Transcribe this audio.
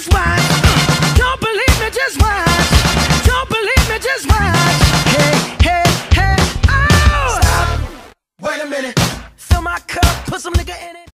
just watch. Don't believe me, just watch. Don't believe me, just watch. Hey, hey, hey, oh! Stop. Wait a minute. Fill my cup, put some nigga in it.